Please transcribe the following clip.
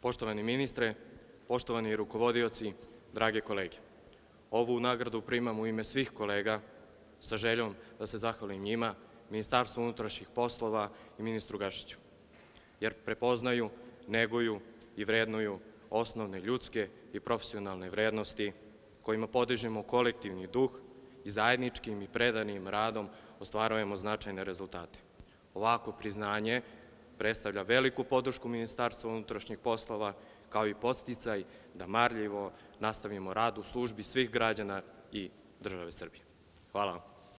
Poštovani ministre, poštovani rukovodioci, drage kolege, ovu nagradu primam u ime svih kolega sa željom da se zahvalim njima, Ministarstvu unutrašnjih poslova i ministru Gašiću, jer prepoznaju, neguju i vrednuju osnovne ljudske i profesionalne vrednosti kojima podižemo kolektivni duh i zajedničkim i predanim radom ostvarujemo značajne rezultate. Ovako priznanje predstavlja veliku podršku Ministarstva unutrašnjih poslova, kao i posticaj da marljivo nastavimo rad u službi svih građana i države Srbije. Hvala vam.